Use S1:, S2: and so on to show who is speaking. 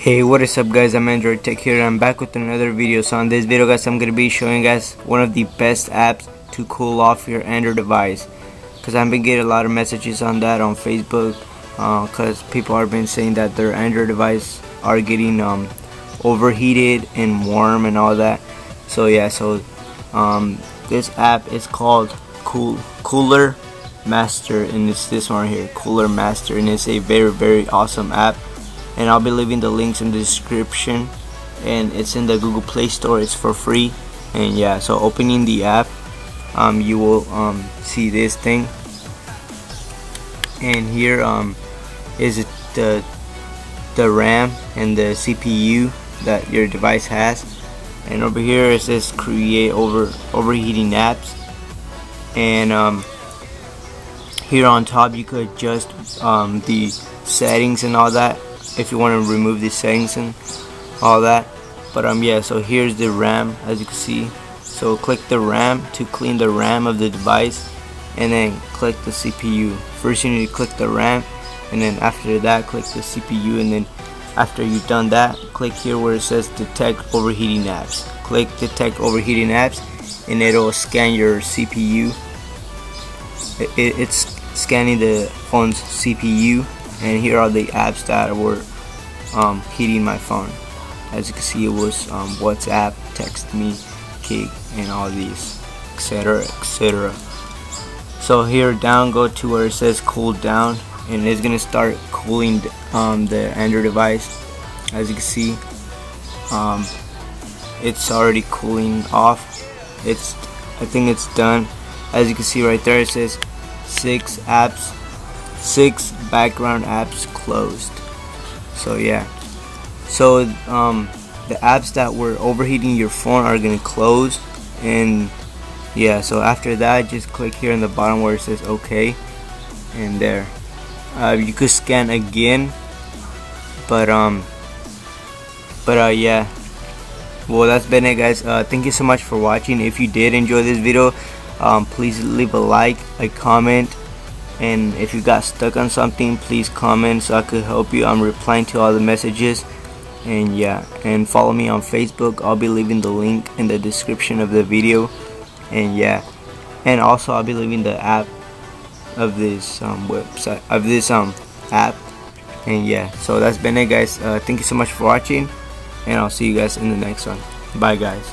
S1: Hey what is up guys? I'm Android Tech here and I'm back with another video. So on this video guys I'm gonna be showing guys one of the best apps to cool off your Android device. Because I've been getting a lot of messages on that on Facebook because uh, people have been saying that their Android device are getting um, overheated and warm and all that. So yeah so um, this app is called cool cooler master and it's this one right here cooler master and it's a very very awesome app and I'll be leaving the links in the description. And it's in the Google Play Store. It's for free. And yeah so opening the app um, you will um, see this thing. And here um, is the the RAM and the CPU that your device has. And over here it says create over overheating apps. And um, here on top you could adjust um, the settings and all that if you want to remove the settings and all that. But um yeah so here's the RAM as you can see. So click the RAM to clean the RAM of the device and then click the CPU first you need to click the RAM and then after that click the CPU and then after you've done that click here where it says detect overheating apps. Click detect overheating apps and it'll scan your CPU it, it, it's scanning the phone's CPU and here are the apps that were um, heating my phone. As you can see it was um, WhatsApp text me Kik and all these etc etc so here down go to where it says cool down and it's gonna start cooling um, the Android device. As you can see um, it's already cooling off. It's I think it's done. As you can see right there it says six apps six background apps closed. So yeah. So um, the apps that were overheating your phone are gonna close and yeah so after that just click here in the bottom where it says OK and there. Uh, you could scan again but um but uh yeah. Well that's been it guys. Uh, thank you so much for watching. If you did enjoy this video um, please leave a like a comment and if you got stuck on something please comment so I could help you. I'm replying to all the messages. And yeah and follow me on Facebook. I'll be leaving the link in the description of the video. And yeah and also I'll be leaving the app of this um, website of this um app. And yeah so that's been it guys. Uh, thank you so much for watching and I'll see you guys in the next one. Bye guys